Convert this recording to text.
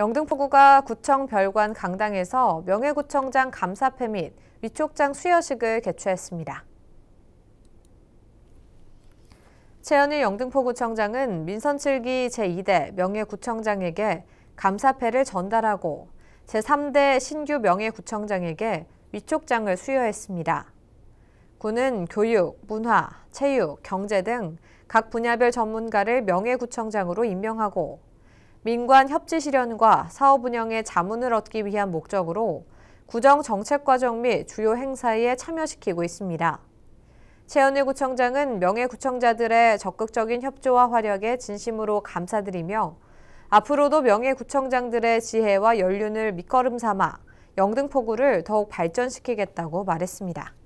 영등포구가 구청 별관 강당에서 명예구청장 감사패 및 위촉장 수여식을 개최했습니다. 최현일 영등포구청장은 민선 7기 제2대 명예구청장에게 감사패를 전달하고 제3대 신규 명예구청장에게 위촉장을 수여했습니다. 구는 교육, 문화, 체육, 경제 등 각 분야별 전문가를 명예구청장으로 임명하고 민관 협지 실현과 사업 운영의 자문을 얻기 위한 목적으로 구정 정책 과정 및 주요 행사에 참여시키고 있습니다. 최현일 구청장은 명예구청자들의 적극적인 협조와 활약에 진심으로 감사드리며 앞으로도 명예구청장들의 지혜와 연륜을 밑거름 삼아 영등포구를 더욱 발전시키겠다고 말했습니다.